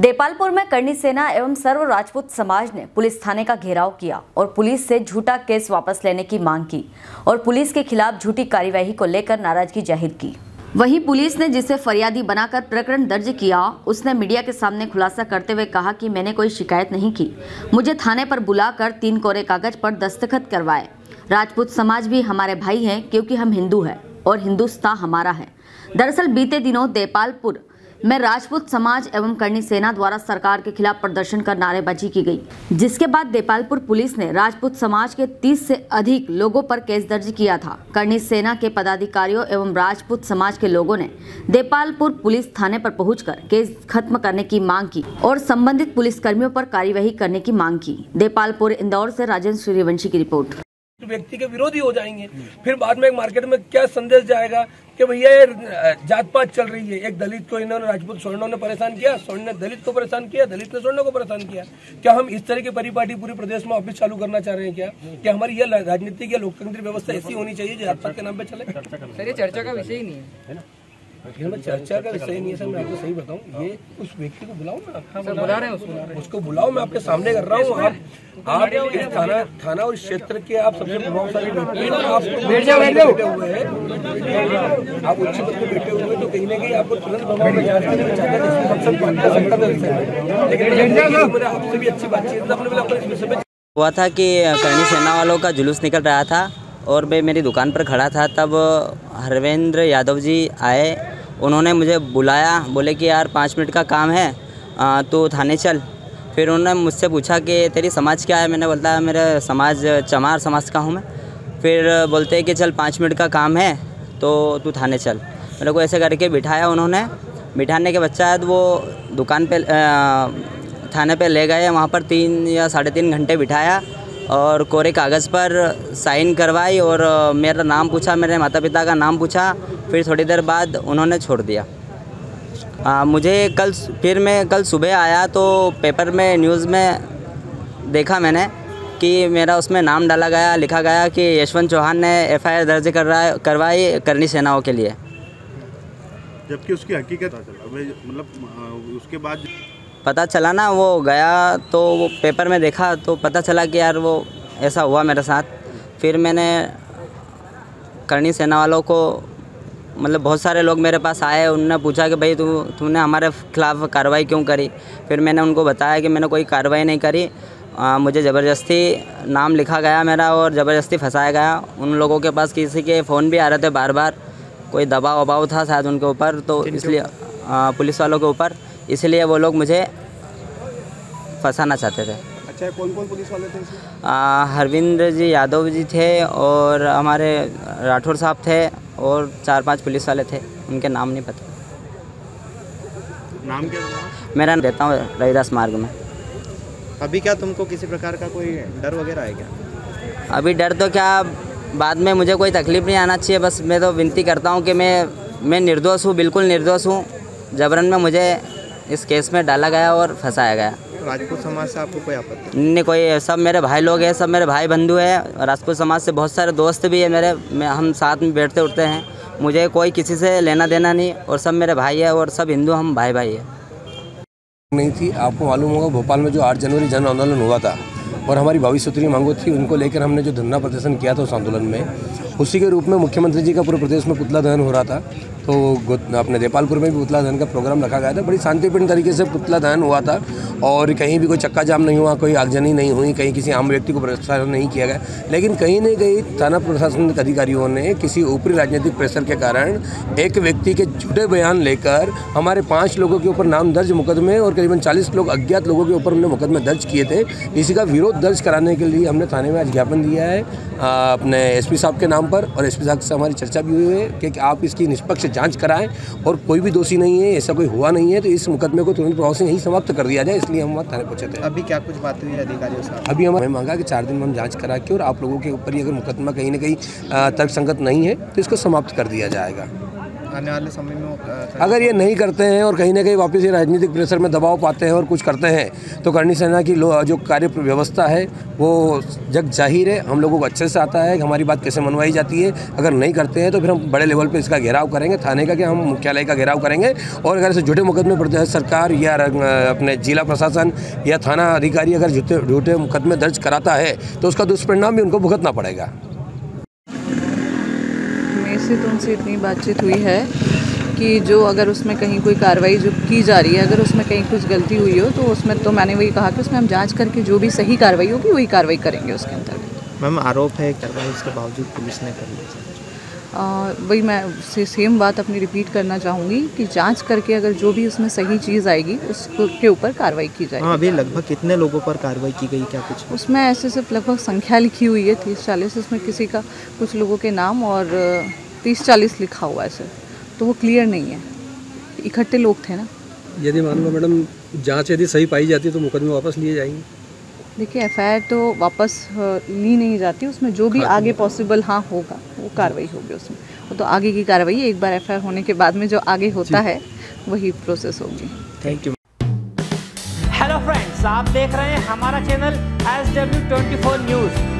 देपालपुर में करनी सेना एवं सर्व राजपूत समाज ने पुलिस थाने का घेराव किया और पुलिस से झूठा केस वापस लेने की मांग की और पुलिस के खिलाफ झूठी कार्यवाही को लेकर नाराज़गी ज़ाहिर की। वहीं पुलिस ने जिसे फरियादी बनाकर प्रकरण दर्ज किया, उसने मीडिया के सामने खुलासा करते हुए कहा कि मैंने कोई शिकायत नहीं की। मुझे थाने पर बुलाकर तीन कोरे कागज़ पर दस्तखत करवाए। राजपूत समाज भी हमारे भाई हैं क्योंकि हम हिंदू हैं और हिंदुस्तान हमारा है। दरअसल बीते दिनों देपालपुर में राजपूत समाज एवं करनी सेना द्वारा सरकार के खिलाफ प्रदर्शन कर नारेबाजी की गई, जिसके बाद देपालपुर पुलिस ने राजपूत समाज के 30 से अधिक लोगों पर केस दर्ज किया था। करनी सेना के पदाधिकारियों एवं राजपूत समाज के लोगों ने देपालपुर पुलिस थाने पर पहुंचकर केस खत्म करने की मांग की और संबंधित पुलिसकर्मियों पर कार्यवाही करने की मांग की। देपालपुर, इंदौर से राजेंद्र सूर्यवंशी की रिपोर्ट। व्यक्ति के विरोधी हो जाएँगे। फिर बाद में एक मार्केट में क्या संदेश जाएगा कि भैया ये जात पात चल रही है। एक दलित को इन्होंने राजपूत स्वर्णों ने परेशान किया स्वर्ण ने दलित को परेशान किया दलित ने स्वर्णों को परेशान किया। क्या हम इस तरह की परिपाटी पूरे प्रदेश में ऑफ़िस चालू करना चाह रहे हैं क्या? क्या हमारी यह राजनीतिक या लोकतंत्र व्यवस्था ऐसी होनी चाहिए जो जात पात के नाम पे चले? सर ये चर्चा का विषय ही नहीं है। फिर मैं चर्चा का विषय नहीं है सर मैं आपको सही बताऊँ ये उस व्यक्ति को बुलाओ ना। सर बुला रहे हैं उसको। उसको बुलाओ मैं आपके सामने कर रहा हूँ। आप आप इस थाना थाना और क्षेत्र के आप सबसे प्रभावशाली व्यक्ति आप बैठे हुए हैं। आप उच्च पद पे बैठे हुए तो कहीं ना कहीं आपको तुरंत प्रभाव में हैं है। लेकिन आपसे भी अच्छी बातचीत है, हुआ था कि करनी सेना वालों का जुलूस निकल रहा था और मैं मेरी दुकान पर खड़ा था, तब हरवेंद्र यादव जी आए। उन्होंने मुझे बुलाया, बोले कि, यार, पाँच मिनट का काम है तो थाने चल। फिर उन्होंने मुझसे पूछा कि, तेरी समाज क्या है? मैंने बोलता है मेरा समाज, चमार समाज का हूँ मैं। फिर बोलते हैं कि, चल, पाँच मिनट का काम है तो तू थाने चल। मेरे को ऐसे करके बिठाया उन्होंने। बिठाने के पश्चात वो दुकान पे थाने पे ले गए। वहाँ पर तीन या साढ़े तीन घंटे बिठाया। और कोरे कागज़ पर साइन करवाई और मेरा नाम पूछा मेरे माता पिता का नाम पूछा फिर थोड़ी देर बाद उन्होंने छोड़ दिया। आ, मुझे कल फिर मैं कल सुबह आया तो पेपर में न्यूज़ में देखा मैंने कि मेरा उसमें नाम डाला गया लिखा गया कि यशवंत चौहान ने एफआईआर दर्ज कर रहा करवाई करनी सेनाओं के लिए। जबकि उसकी हकीकत मतलब उसके बाद पता चला ना वो गया तो वो पेपर में देखा तो पता चला कि यार वो ऐसा हुआ मेरे साथ। फिर मैंने करनी सेना वालों को मतलब बहुत सारे लोग मेरे पास आए उनने पूछा कि भाई तू तूने हमारे खिलाफ़ कार्रवाई क्यों करी? फिर मैंने उनको बताया कि मैंने कोई कार्रवाई नहीं करी। आ, मुझे ज़बरदस्ती नाम लिखा गया मेरा और ज़बरदस्ती फंसाया गया। उन लोगों के पास किसी के फ़ोन भी आ रहे थे बार बार। कोई दबाव वबाव था शायद उनके ऊपर तो इसलिए पुलिस वालों के ऊपर। इसलिए वो लोग मुझे फंसाना चाहते थे। अच्छा कौन कौन पुलिस वाले थे हरविंद्र जी यादव जी थे और हमारे राठौर साहब थे और चार पाँच पुलिस वाले थे। उनके नाम नहीं पता। नाम क्या था? मेरा देता हूँ रविदास मार्ग में। अभी क्या तुमको किसी प्रकार का कोई डर वगैरह है क्या? अभी डर तो क्या बाद में मुझे कोई तकलीफ़ नहीं आना चाहिए बस मैं तो विनती करता हूँ कि मैं मैं निर्दोष हूँ बिल्कुल निर्दोष हूँ। जबरन में मुझे इस केस में डाला गया और फंसाया गया। राजपूत समाज से आपको कोई आपत्ति? नहीं कोई सब मेरे भाई लोग हैं सब मेरे भाई बंधु हैं राजपूत समाज से बहुत सारे दोस्त भी है मेरे मैं हम साथ में बैठते उठते हैं। मुझे कोई किसी से लेना देना नहीं और सब मेरे भाई है और सब हिंदू हम भाई भाई है। नहीं थी आपको मालूम होगा भोपाल में जो 8 जनवरी जन आंदोलन हुआ था और हमारी भविष्य सूत्री मांगों थी उनको लेकर हमने जो धरना प्रदर्शन किया था उस आंदोलन में उसी के रूप में मुख्यमंत्री जी का पूरे प्रदेश में पुतला दहन हो रहा था। तो अपने देपालपुर में भी पुतला दहन का प्रोग्राम रखा गया था। बड़ी शांतिपूर्ण तरीके से पुतला दहन हुआ था और कहीं भी कोई चक्का जाम नहीं हुआ, कोई आगजनी नहीं हुई, कहीं किसी आम व्यक्ति को प्रसारण नहीं किया गया। लेकिन कहीं न कहीं थाना प्रशासन के अधिकारियों ने किसी ऊपरी राजनीतिक प्रेशर के कारण एक व्यक्ति के झूठे बयान लेकर हमारे पाँच लोगों के ऊपर नाम दर्ज मुकदमे और करीबन चालीस लोग, अज्ञात लोगों के ऊपर हमने मुकदमे दर्ज किए थे। इसी का विरोध दर्ज कराने के लिए हमने थाने में आज ज्ञापन दिया है। अपने एसपी साहब के नाम पर और एसपी साहब से हमारी चर्चा भी हुई है कि आप इसकी निष्पक्ष जाँच कराएँ और कोई भी दोषी नहीं है ऐसा कोई हुआ नहीं है तो इस मुकदमे को तुरंत प्रभाव से यही समाप्त कर दिया जाए इसलिए हम वहाँ थाने पहुँचे थे। अभी क्या कुछ बात हुई अधिकारियों से? अभी हमें मांगा कि चार दिन में हम जाँच करा के और आप लोगों के ऊपर ही अगर मुकदमा कहीं ना कहीं तर्क संगत नहीं है तो इसको समाप्त कर दिया जाएगा। आने वाले समय में क- अगर ये नहीं करते हैं और कहीं ना कहीं वापस ये राजनीतिक प्रेशर में दबाव पाते हैं और कुछ करते हैं तो करणी सेना की जो कार्य व्यवस्था है वो जग ज़ाहिर है। हम लोगों को अच्छे से आता है कि हमारी बात कैसे मनवाई जाती है। अगर नहीं करते हैं तो फिर हम बड़े लेवल पर इसका घेराव करेंगे। थाने का क्या हम मुख्यालय का घेराव करेंगे और अगर ऐसे झूठे मुकदमे प्रदेश सरकार या अपने जिला प्रशासन या थाना अधिकारी अगर झूठे मुकदमे दर्ज कराता है तो उसका दुष्परिणाम भी उनको भुगतना पड़ेगा। से तो उनसे इतनी बातचीत हुई है कि जो अगर उसमें कहीं कोई कार्रवाई जो की जा रही है अगर उसमें कहीं कुछ गलती हुई हो तो उसमें तो मैंने वही कहा कि उसमें हम जाँच करके जो भी सही कार्रवाई होगी वही कार्रवाई करेंगे उसके अंतर्गत। मैम आरोप है कार्रवाई उसके बावजूद पुलिस ने कर ली? वही मैं से सेम बात अपनी रिपीट करना चाहूँगी कि जाँच करके अगर जो भी उसमें सही चीज़ आएगी उसको के ऊपर कार्रवाई की जाएगी। हाँ अभी लगभग कितने लोगों पर कार्रवाई की गई क्या कुछ? उसमें ऐसे सिर्फ़ लगभग संख्या लिखी हुई है तीस चालीस उसमें किसी का कुछ लोगों के नाम और तीस चालीस लिखा हुआ है सर। तो वो क्लियर नहीं है। इकट्ठे लोग थे ना। यदि मान लो मैडम जाँच यदि सही पाई जाती है तो मुकदमे वापस लिए जाएँगे। देखिए एफआईआर तो वापस ली नहीं जाती। उसमें जो भी आगे पॉसिबल हाँ होगा। वो कार्रवाई होगी उसमें। वो तो आगे की कार्रवाई एक बार एफआईआर होने के बाद में जो आगे होता है वही प्रोसेस होगी। थैंक यू हेलो फ्रेंड्स आप देख रहे हैं हमारा channel S W twenty four news